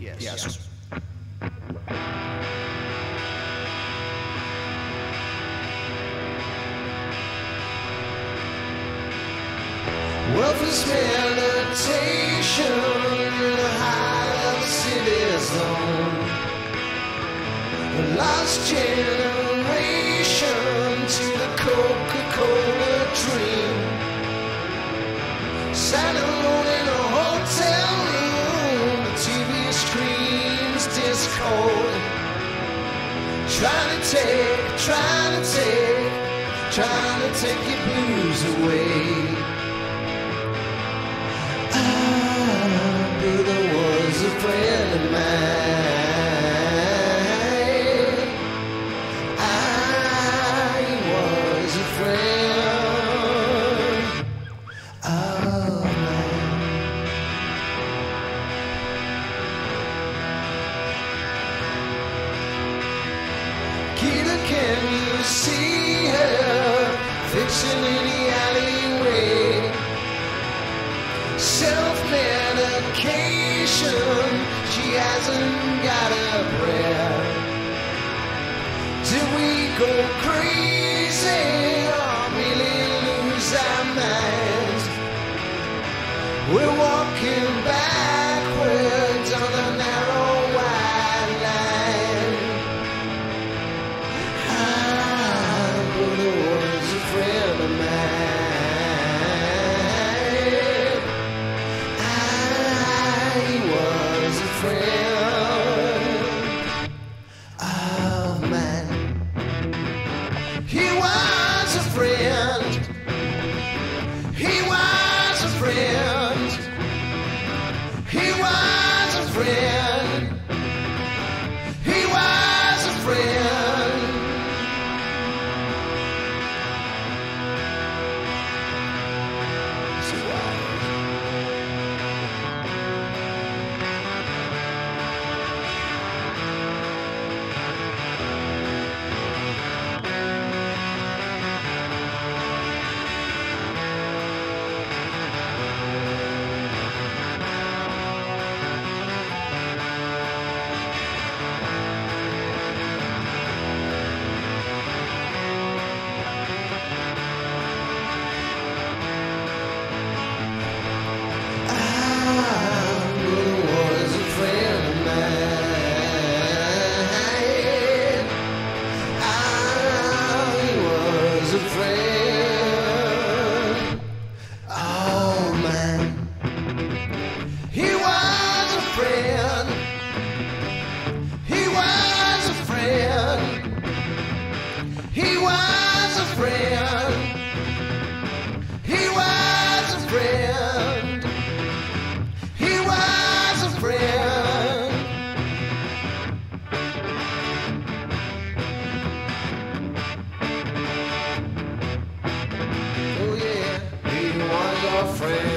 Yes. yes. Wealth is meditation in the high city zone. The lost generation. old. Trying to take, trying to take, trying to take your blues away. hasn't got a prayer. We go crazy or really lose our minds. We're walking back. friend. He was a friend. afraid.